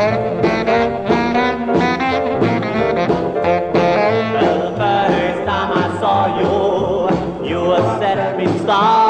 The first time I saw you, you set me sorry.